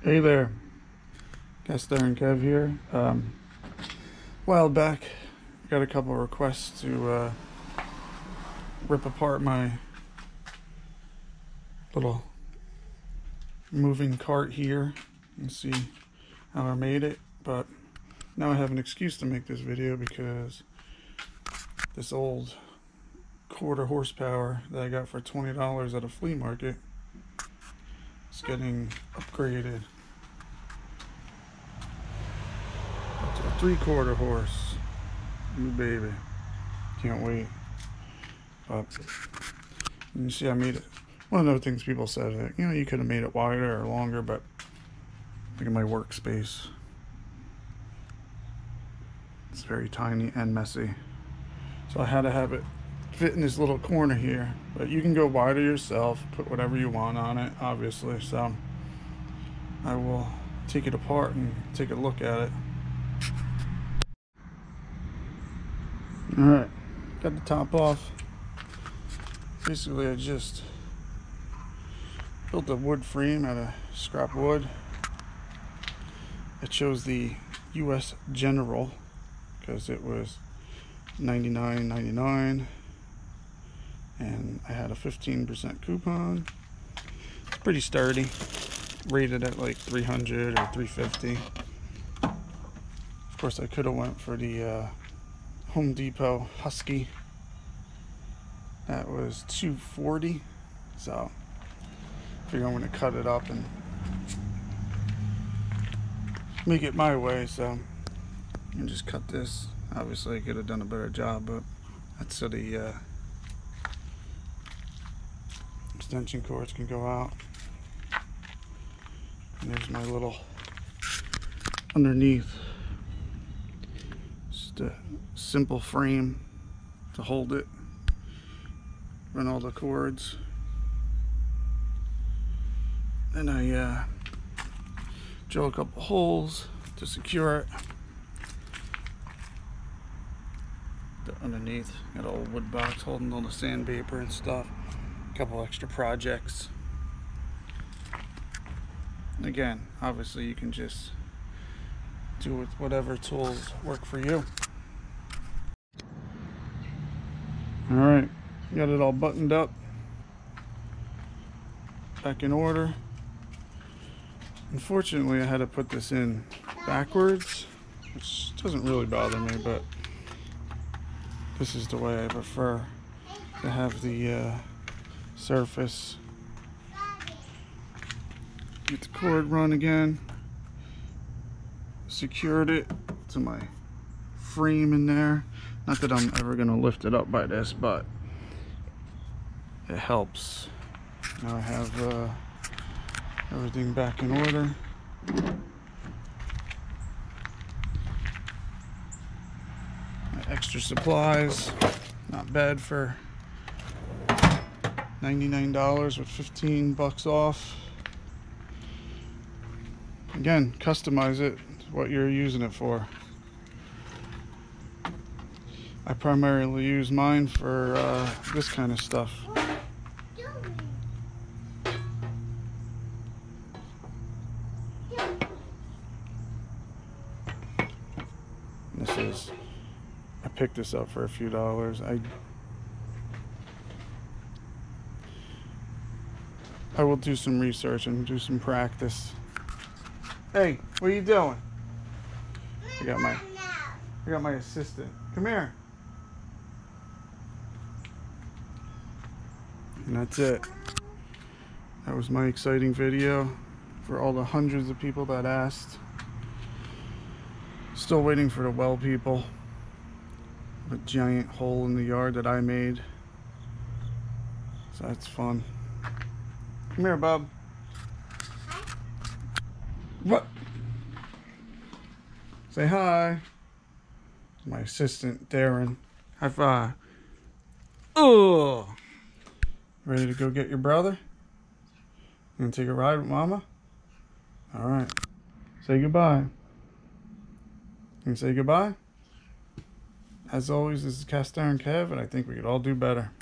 Hey there, Cast Iron Kev here. Um, while back, I got a couple requests to uh, rip apart my little moving cart here and see how I made it. But now I have an excuse to make this video because this old quarter horsepower that I got for $20 at a flea market is getting upgraded to a three quarter horse. New baby. Can't wait. But you see I made it. One of the things people said, uh, you know, you could have made it wider or longer, but look at my workspace. It's very tiny and messy. So I had to have it fit in this little corner here. But you can go wider yourself, put whatever you want on it, obviously. So I will take it apart and take a look at it. Alright, got the top off. Basically I just built a wood frame out of scrap wood. It shows the US General because it was 99.99 and I had a 15% coupon. It's pretty sturdy. Rated at like 300 or 350. Of course, I could have went for the uh, Home Depot Husky. That was 240. So, I figure I'm to cut it up and make it my way. So, and just cut this. Obviously, I could have done a better job, but that's so the uh, extension cords can go out. And there's my little underneath. Just a simple frame to hold it. Run all the cords. Then I uh, drill a couple holes to secure it. Underneath, got a old wood box holding all the sandpaper and stuff a couple extra projects. Again, obviously you can just do with whatever tools work for you. All right, got it all buttoned up, back in order. Unfortunately, I had to put this in backwards, which doesn't really bother me, but this is the way I prefer to have the uh, surface. Get the cord run again. Secured it to my frame in there. Not that I'm ever going to lift it up by this, but it helps. Now I have uh, everything back in order. My extra supplies, not bad for $99 with 15 bucks off. Again, customize it what you're using it for. I primarily use mine for uh, this kind of stuff. This is, I picked this up for a few dollars. I I will do some research and do some practice. Hey, what are you doing? I got my I got my assistant. Come here. And that's it. That was my exciting video for all the hundreds of people that asked. Still waiting for the well people. A giant hole in the yard that I made. So that's fun. Come here, Bob. Hi. What? Say hi. My assistant, Darren. High five. Oh. Ready to go get your brother? And take a ride with Mama? All right. Say goodbye. And say goodbye. As always, this is Cast Iron Kev, and I think we could all do better.